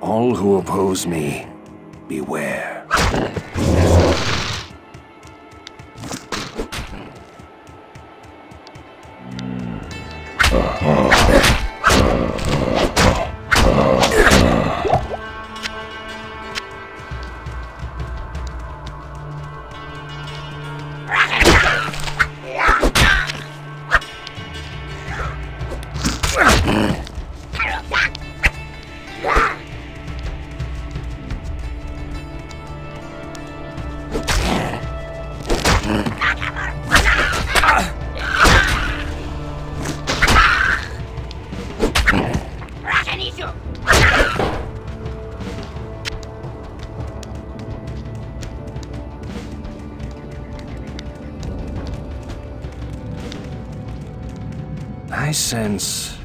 All who oppose me, beware. Sense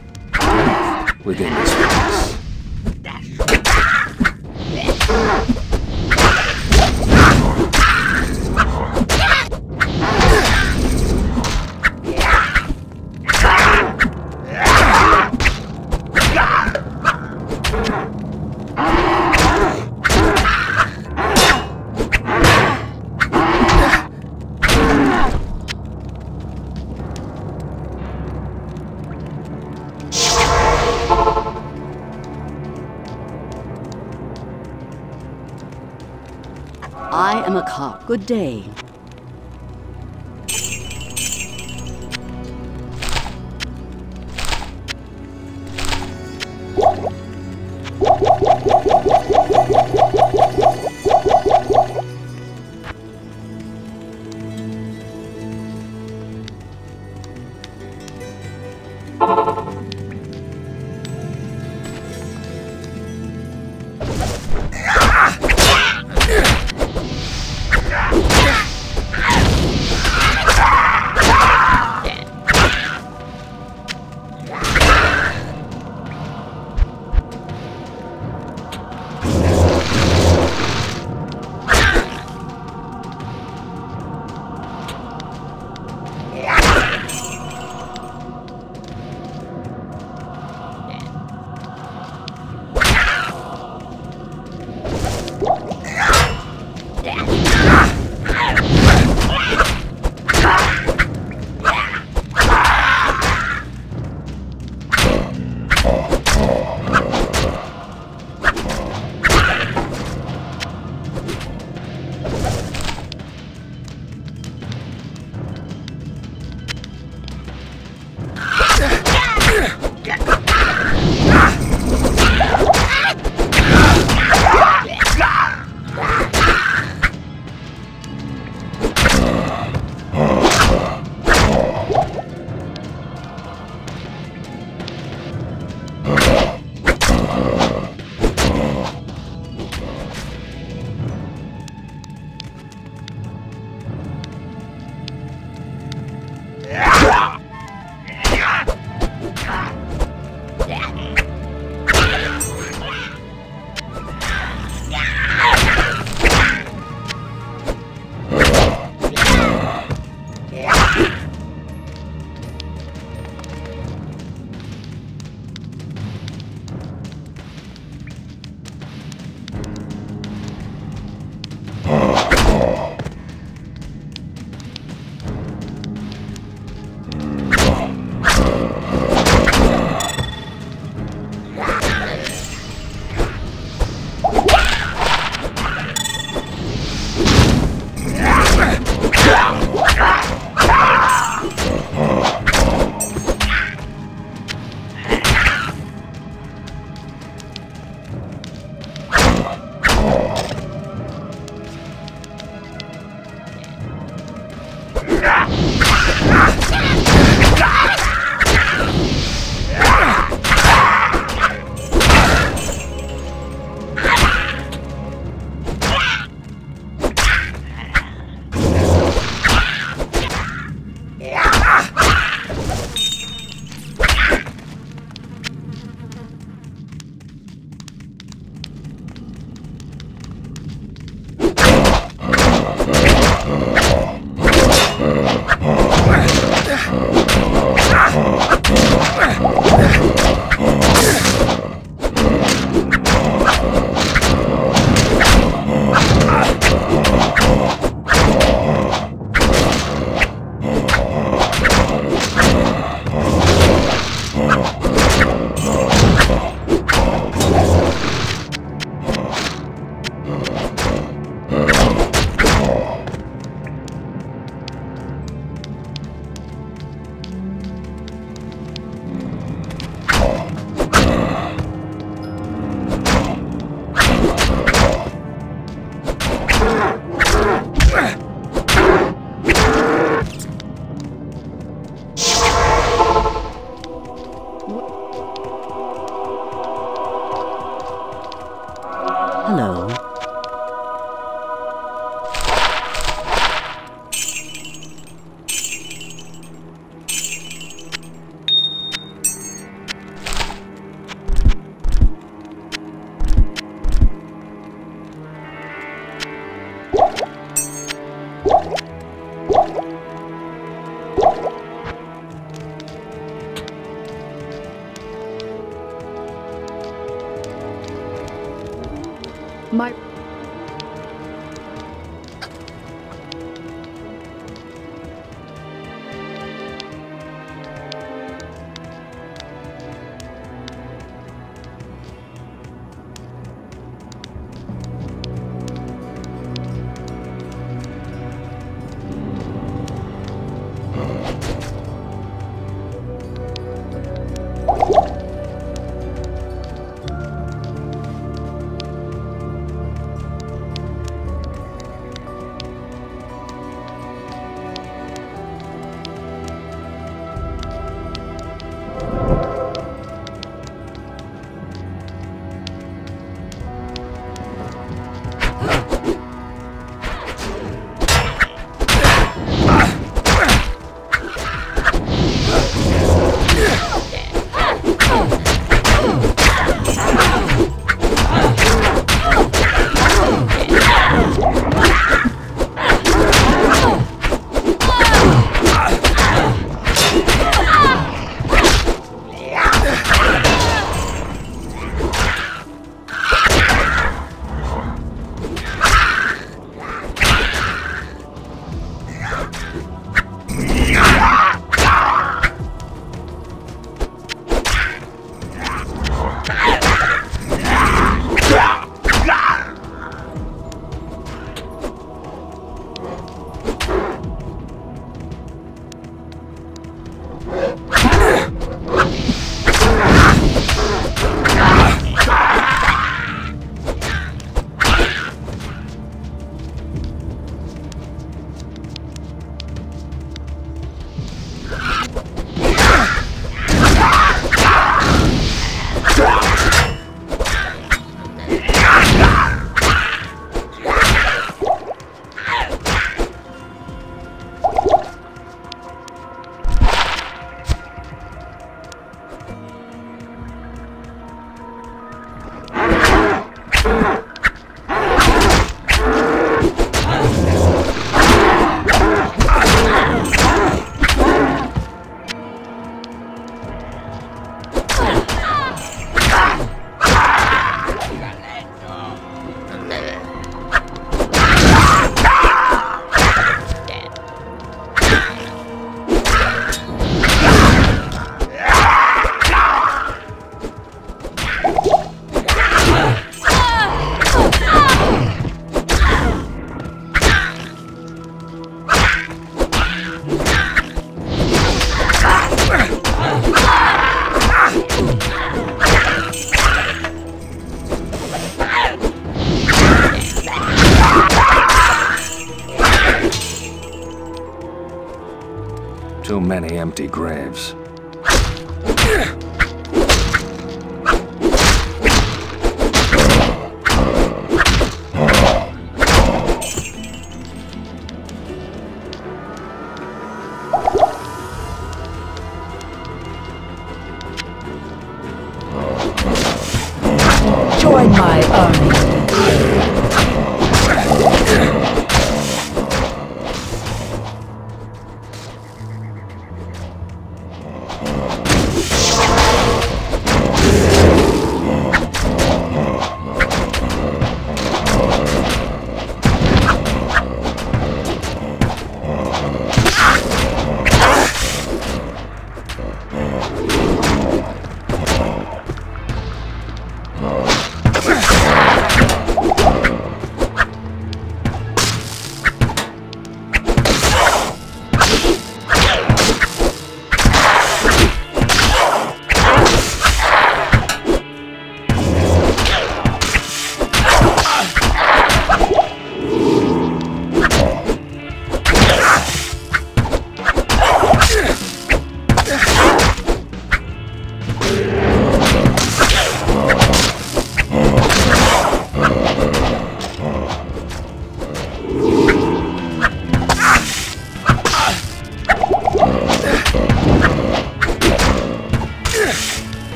within this Good day. Empty graves.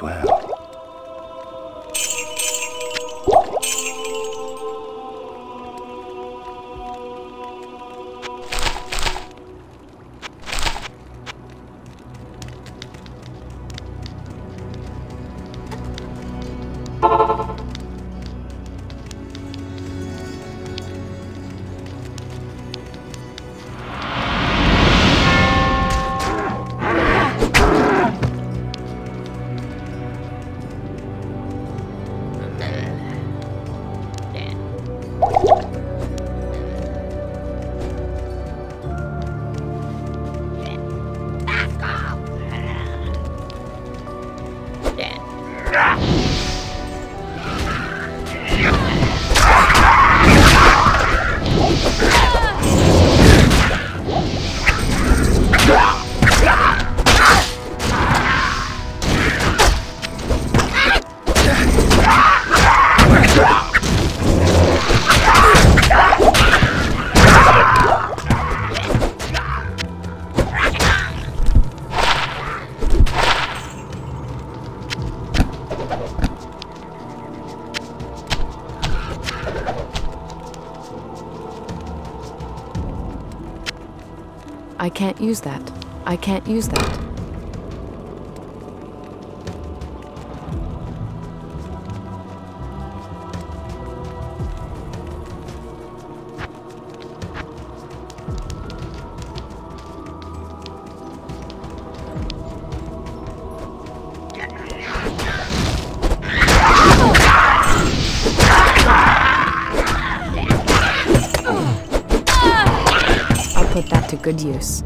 Rest can't use that. I can't use that. good use.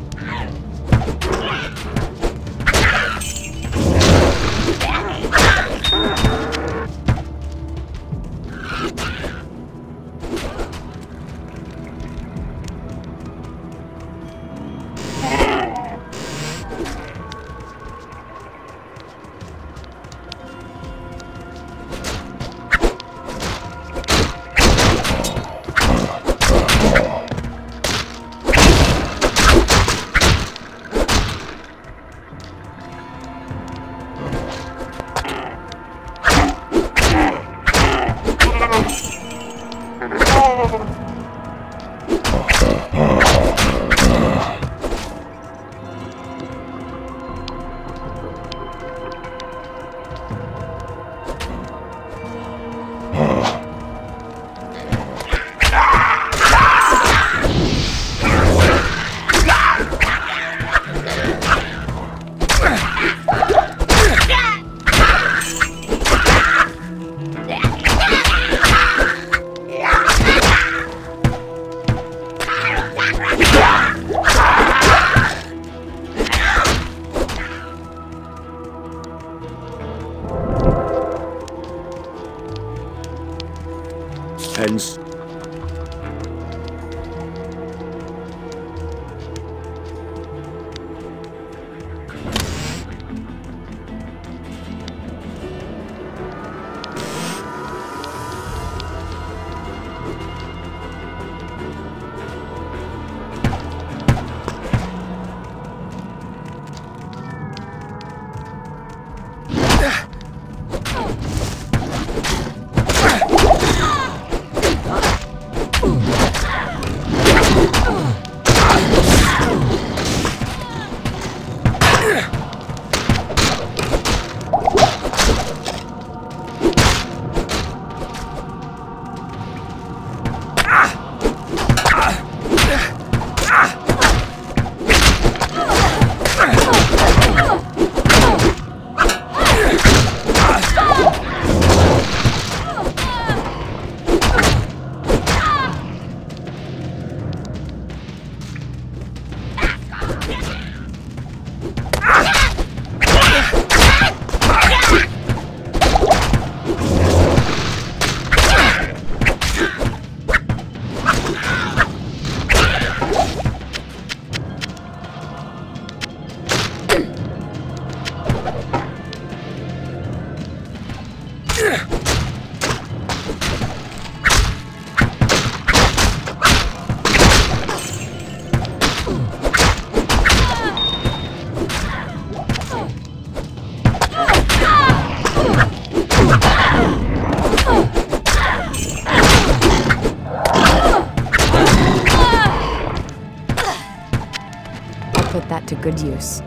Good use.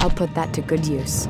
I'll put that to good use.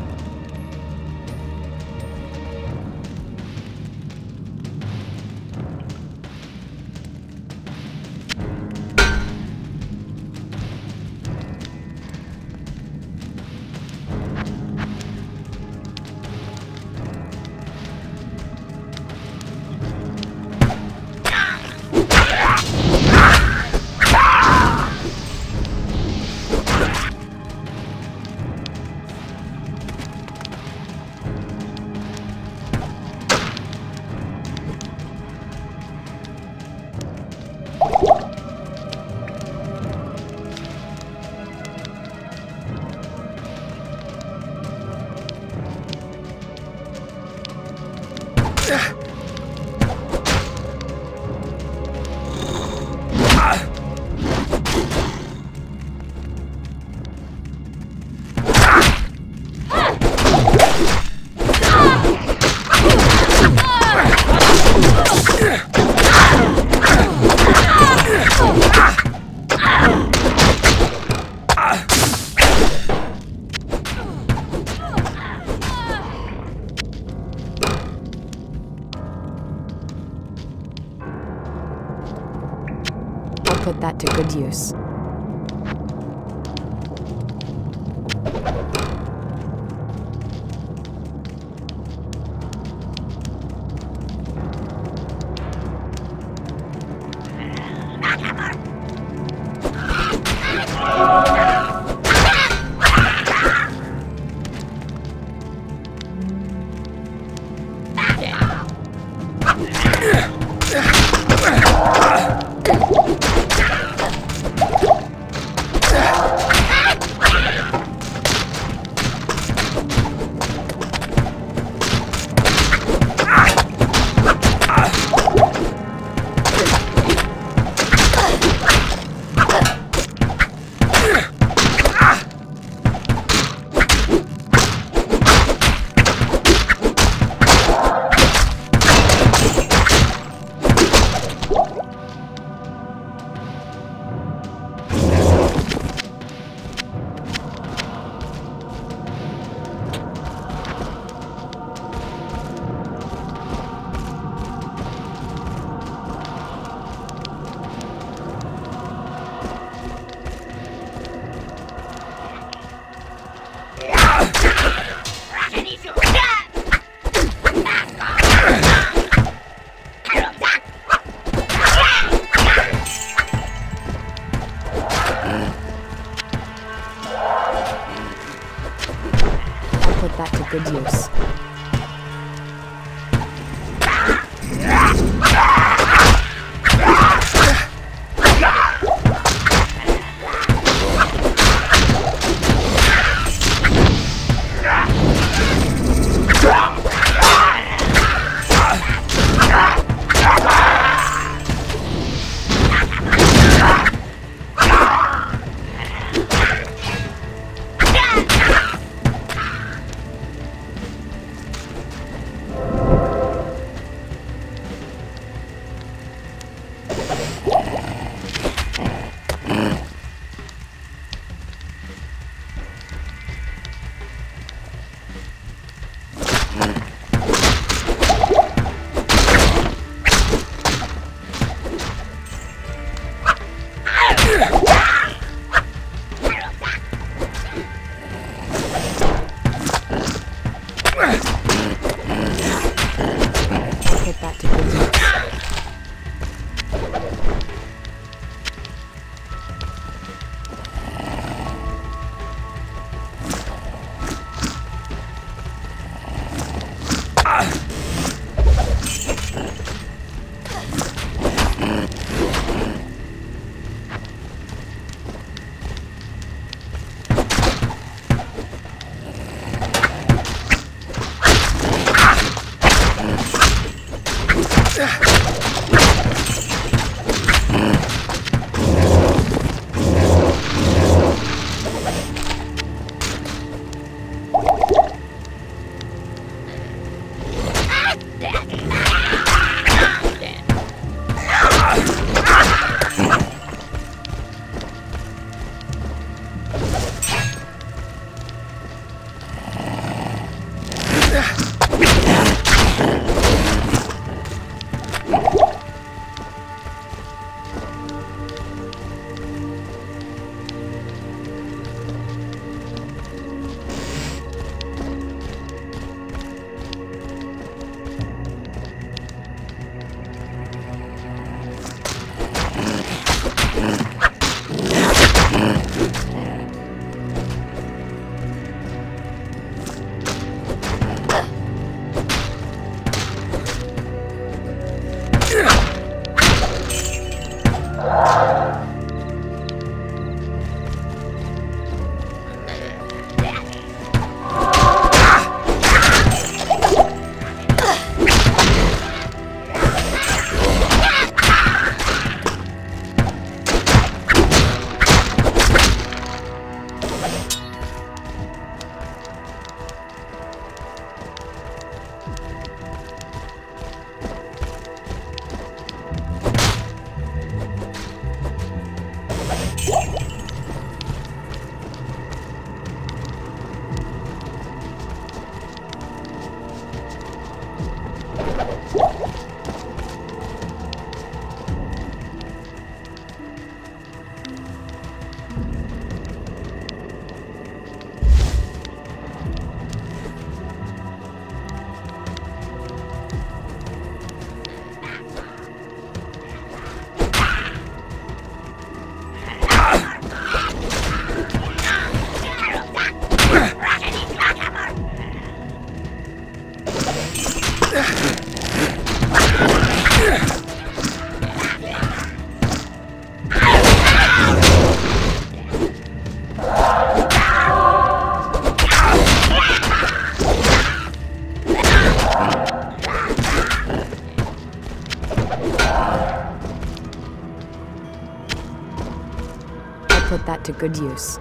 To good use.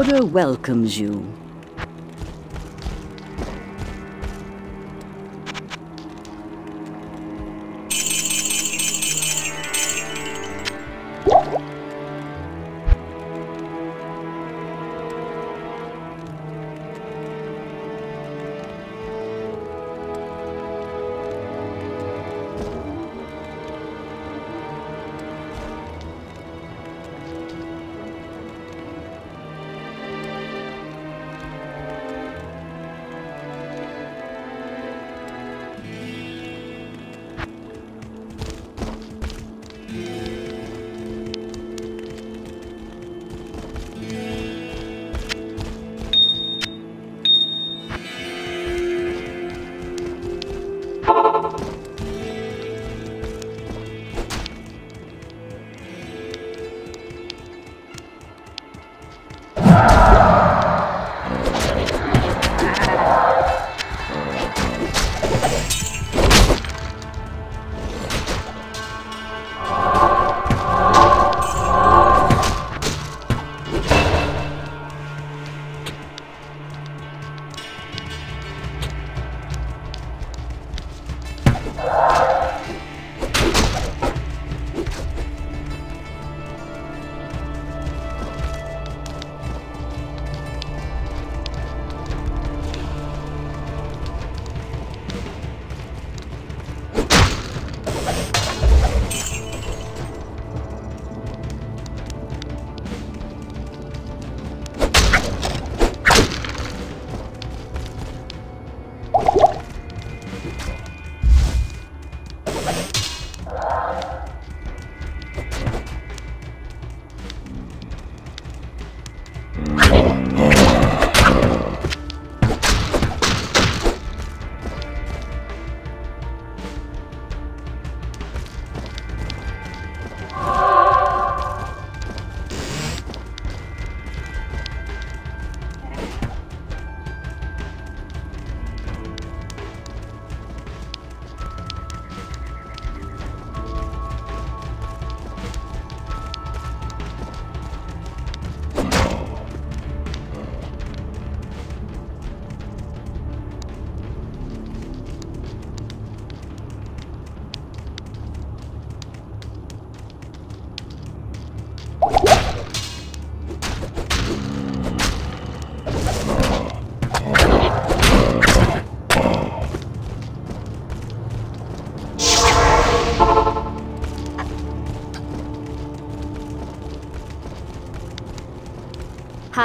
Order welcomes you.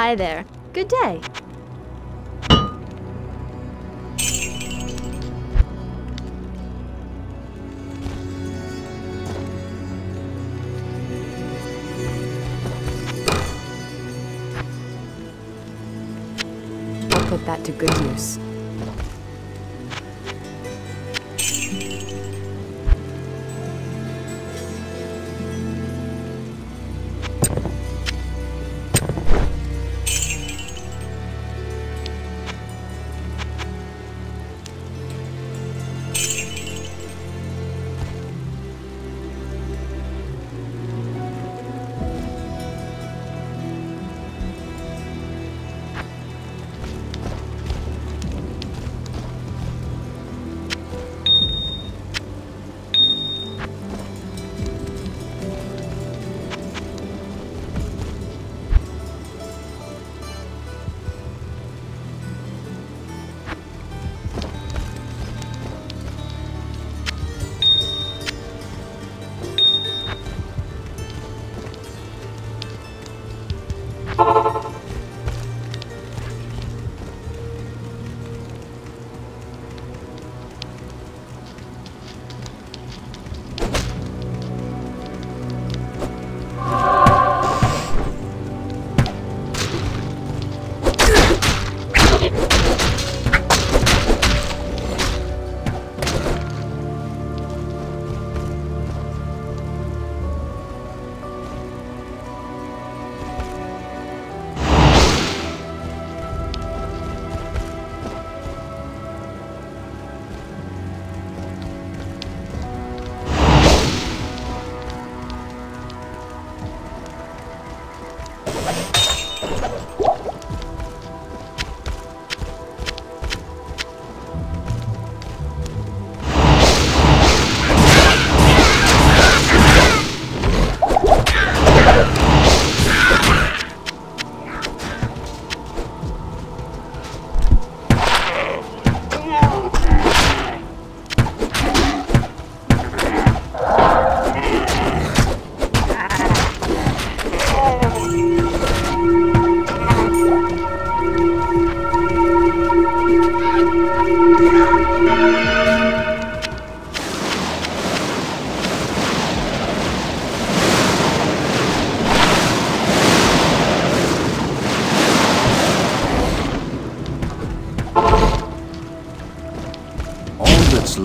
Hi there. Good day.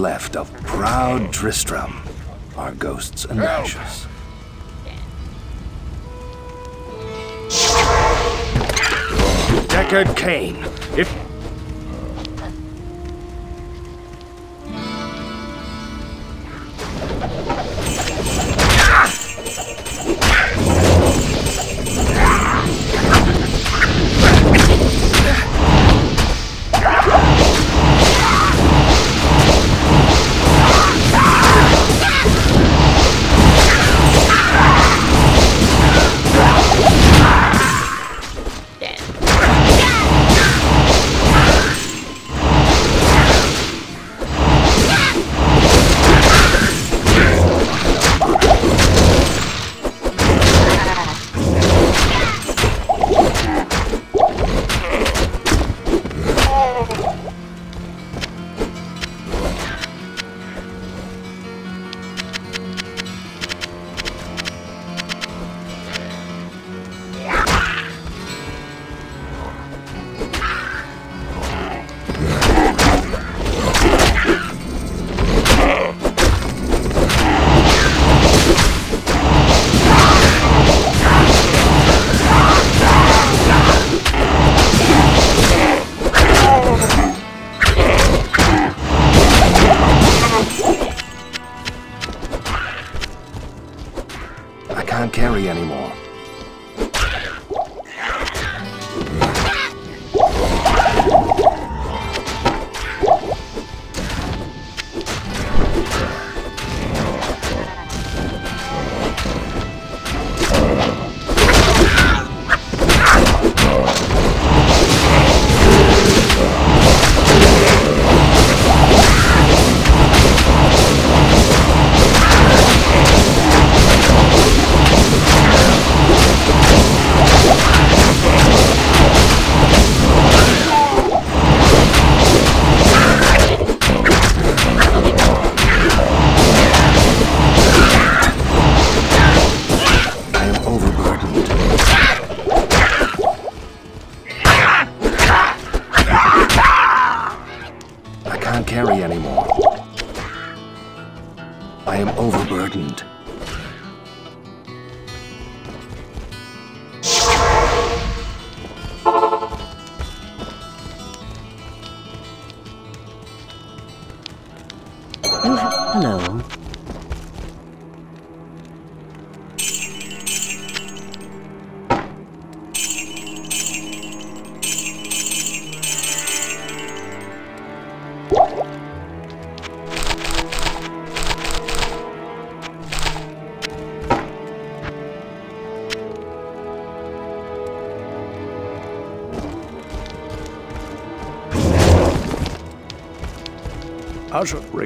Left of proud Tristram are ghosts and ashes. Deckard Cain,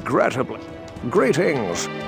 regrettably. Greetings.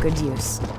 Good use.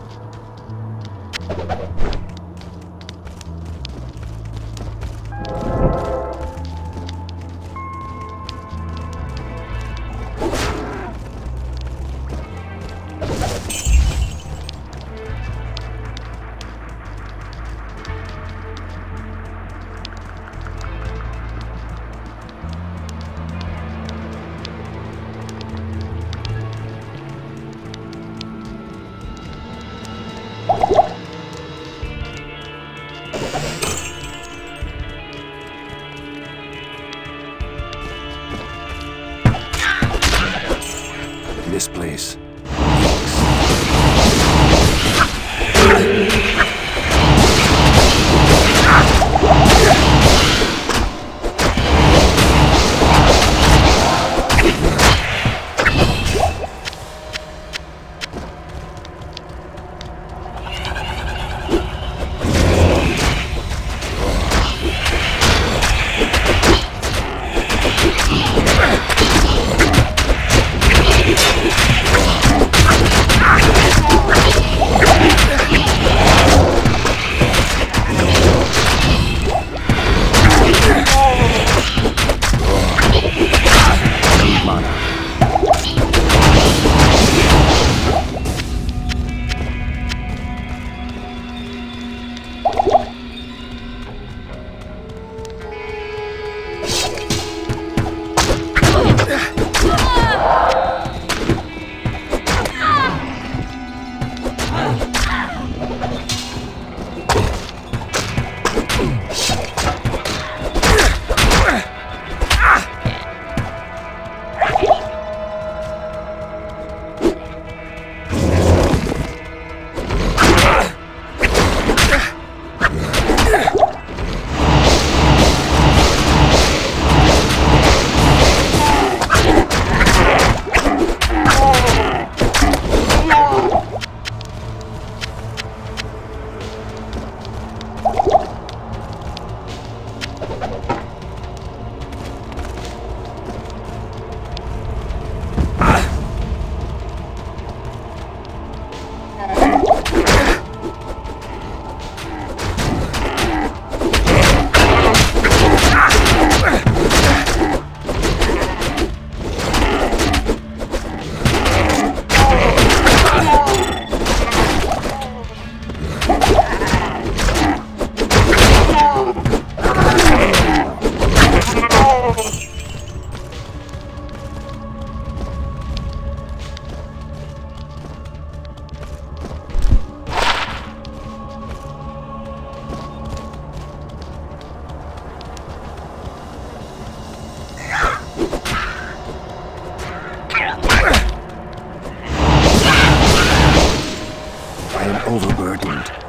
Overburdened.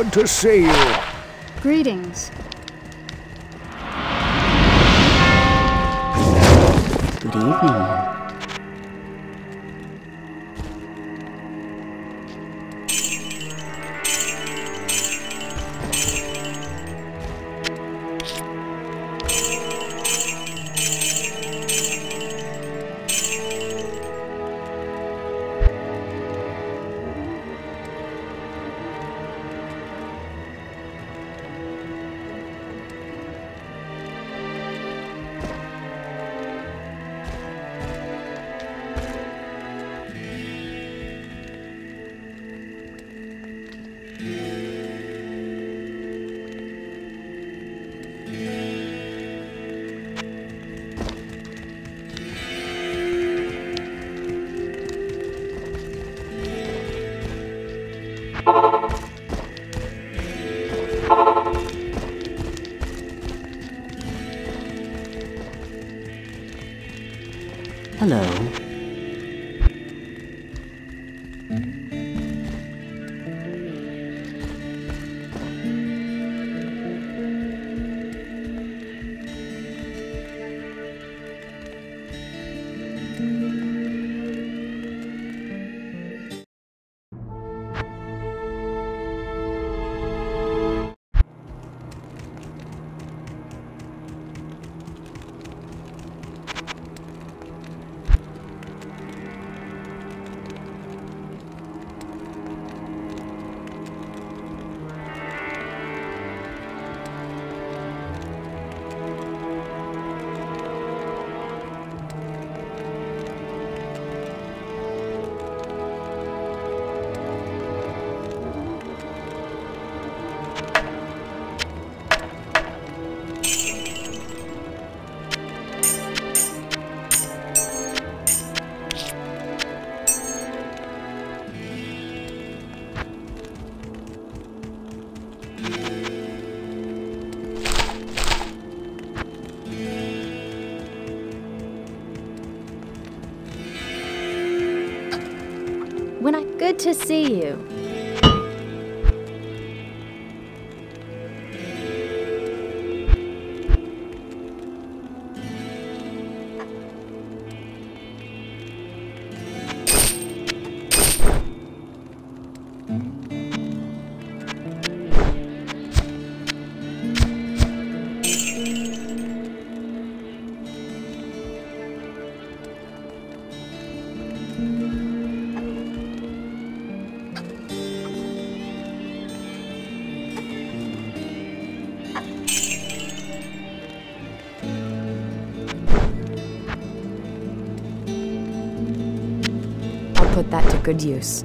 Good to see you. Greetings. To see you. Good use.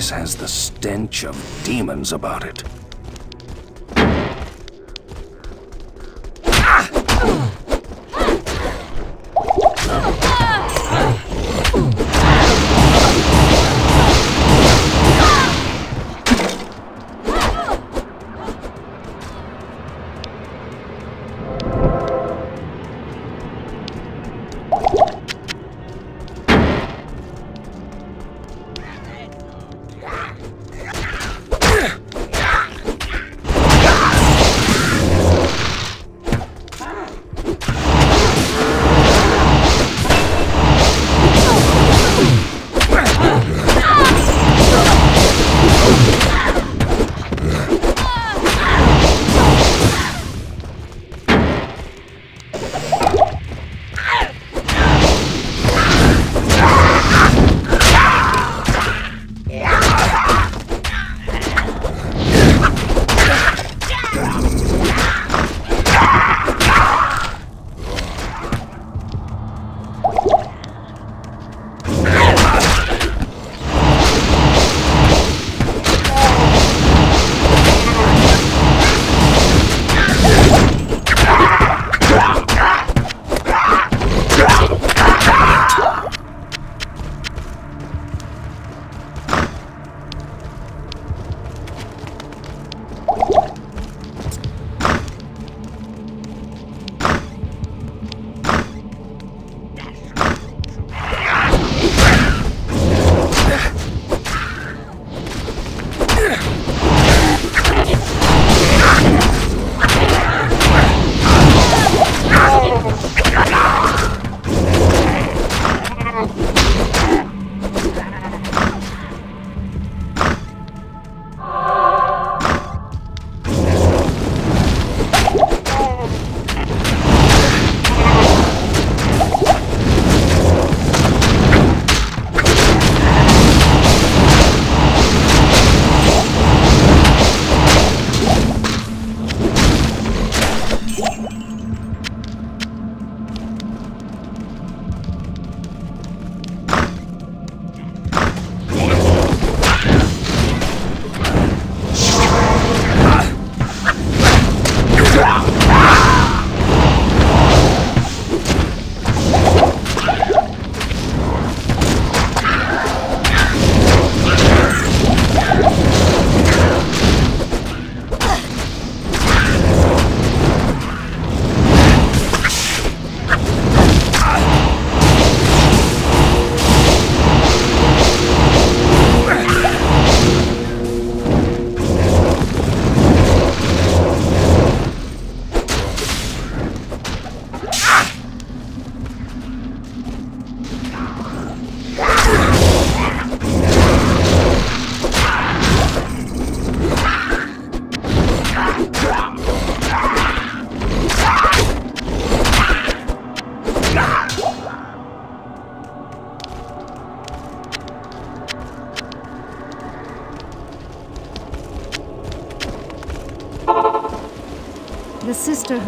Place has the stench of demons about it.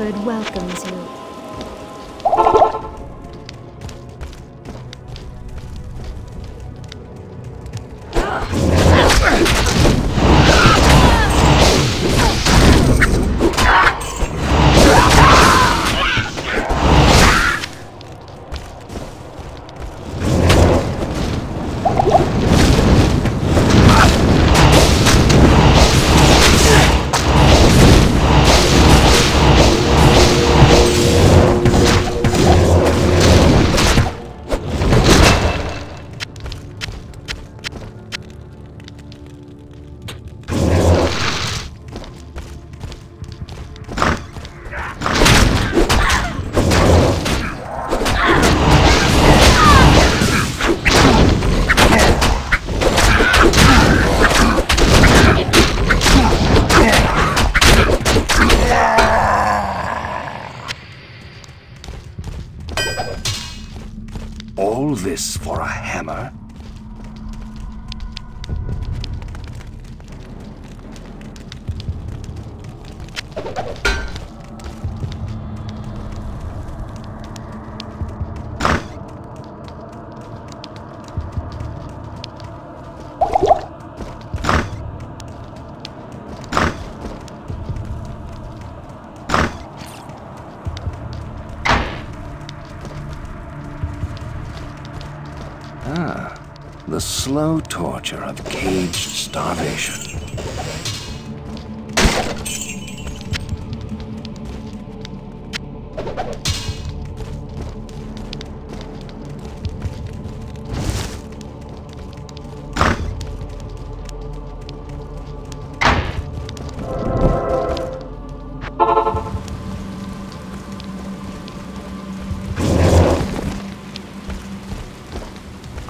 Sisterhood welcomes Ah, the slow torture of caged starvation.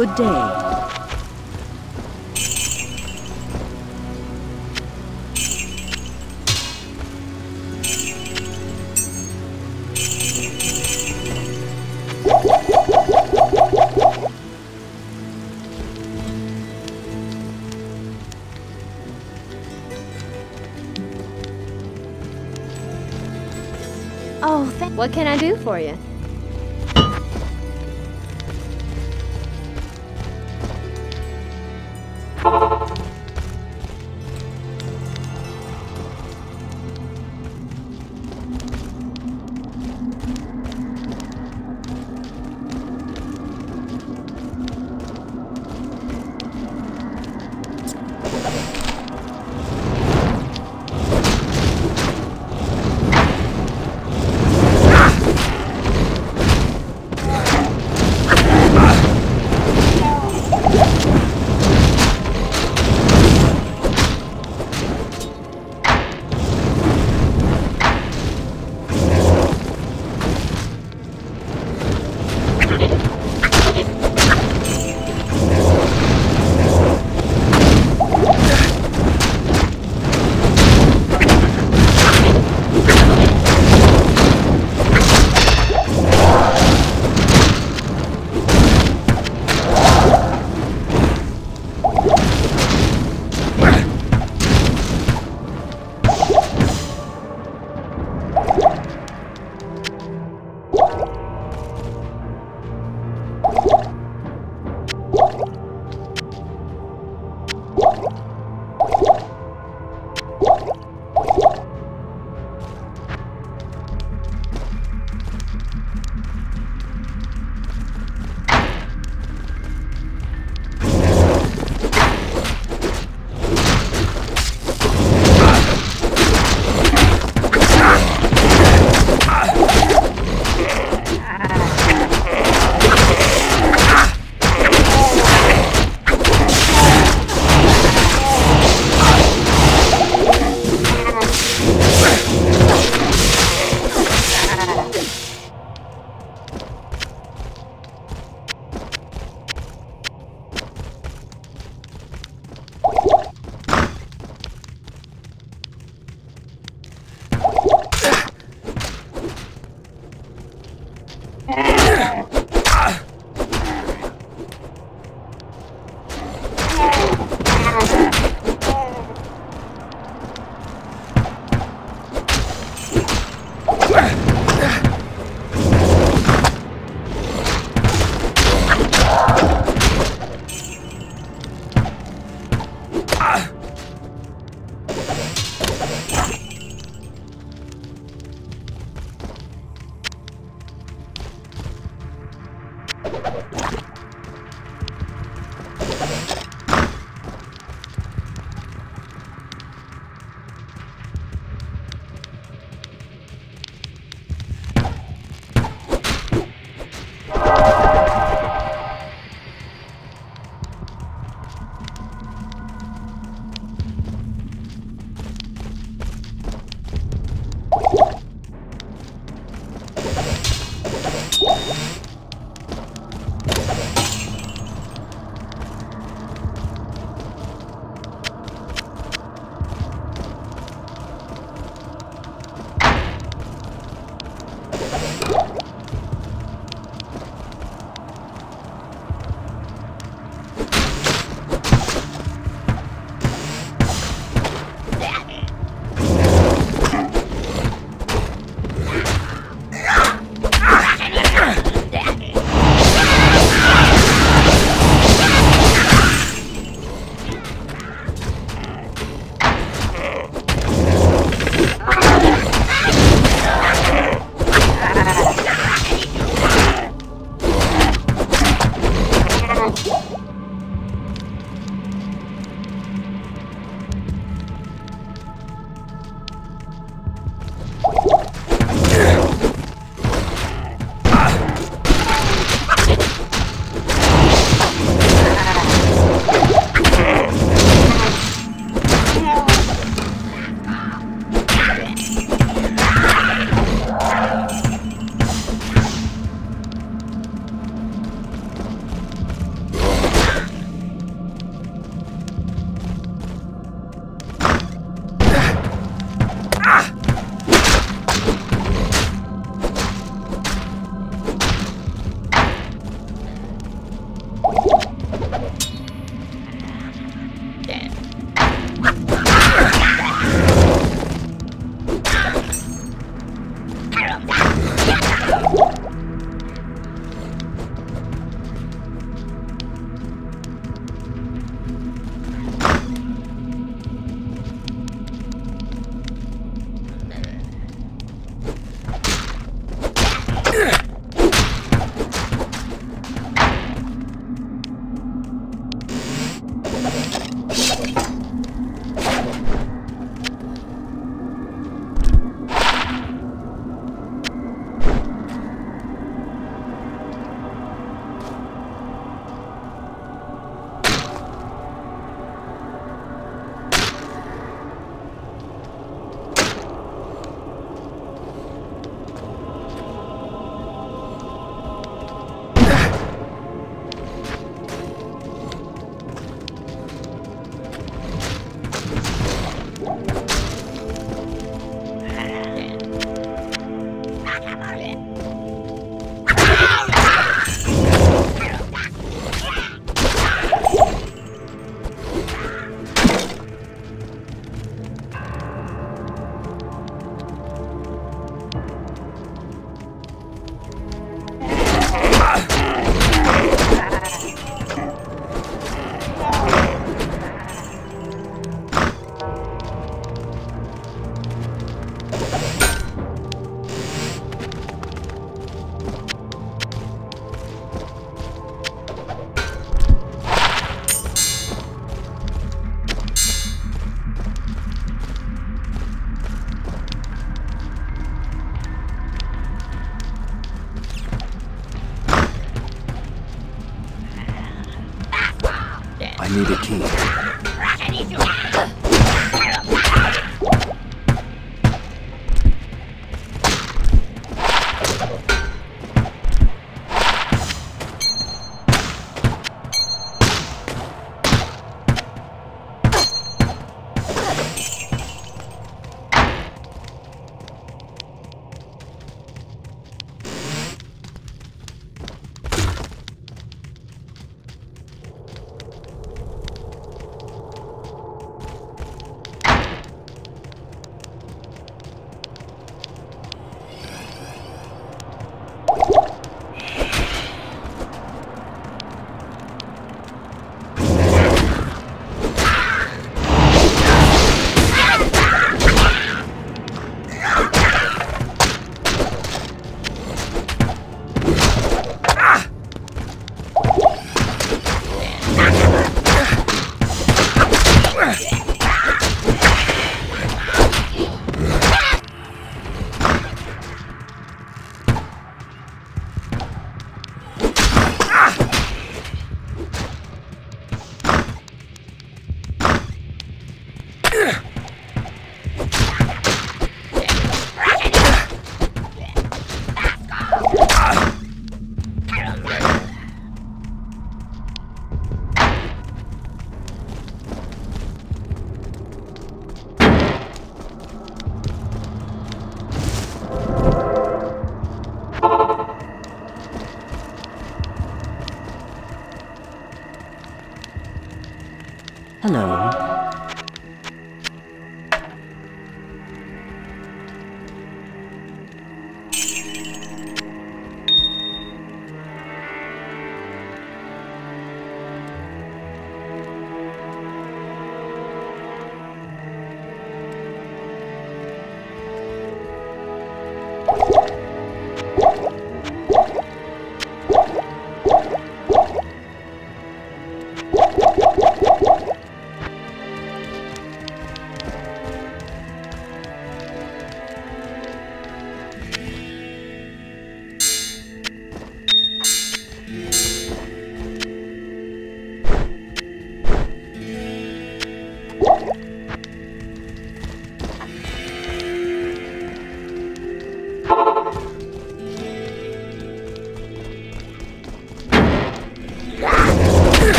Good day. Oh, what can I do for you?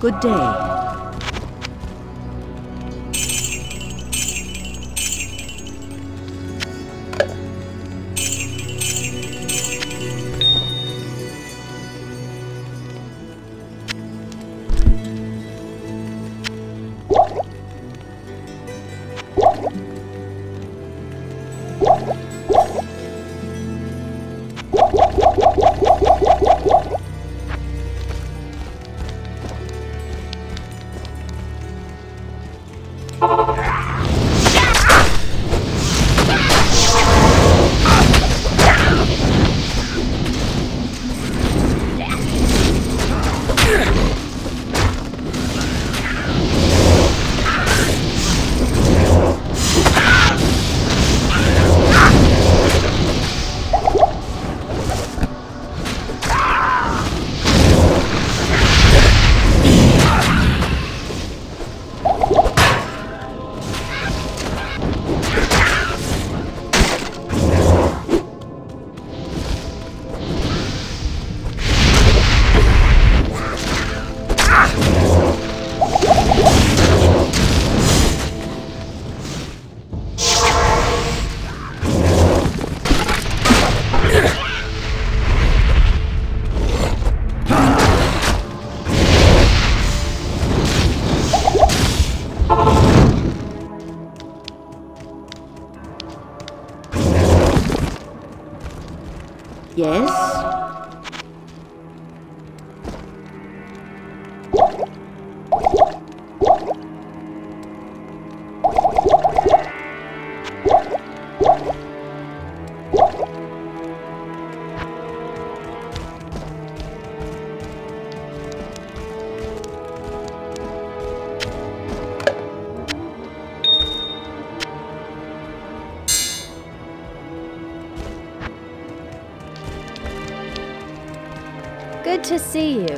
Good day. Yes? To see you.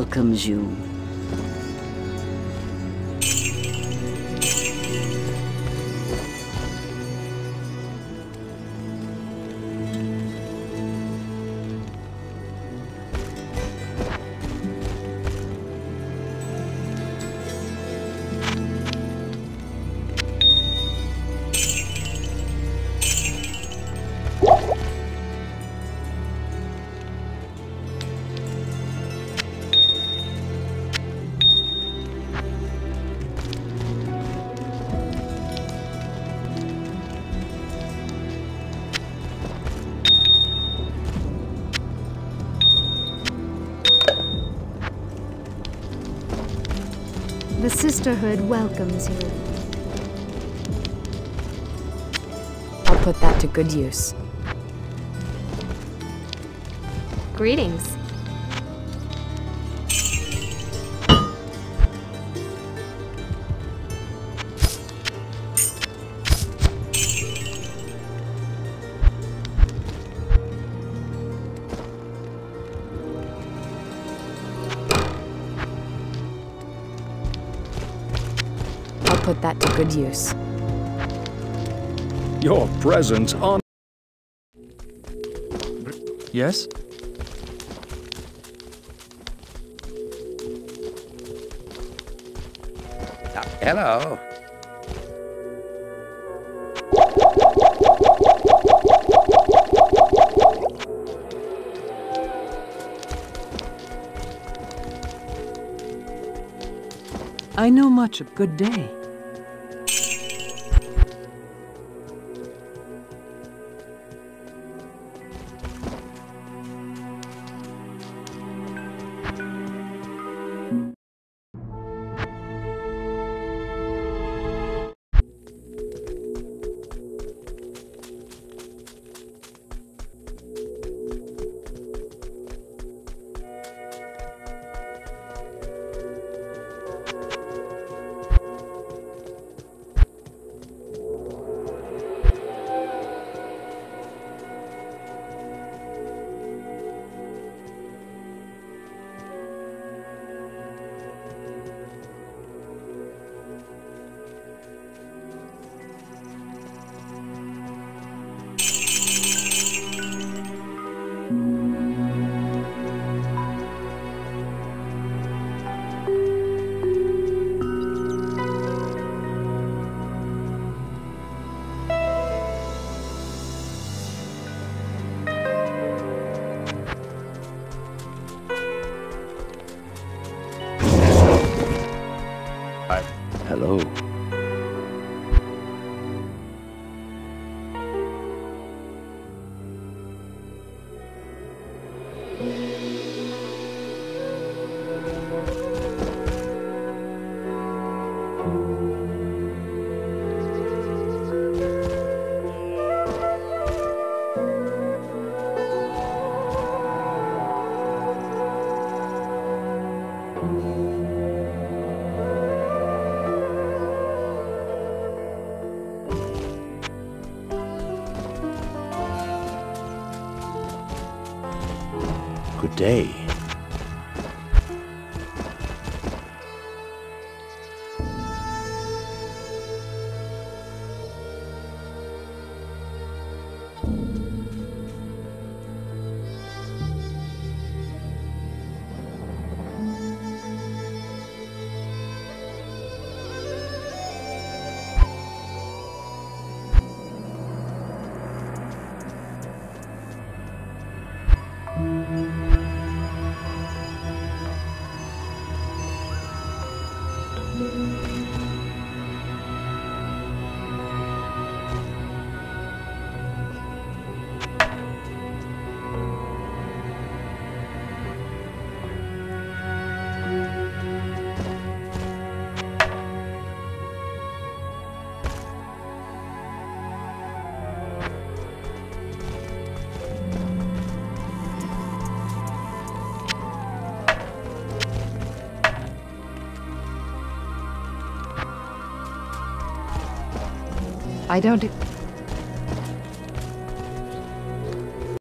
Welcomes you. Sisterhood welcomes you. I'll put that to good use. Greetings. presence on... Yes? Uh, hello. I know much of good day. Day. I don't.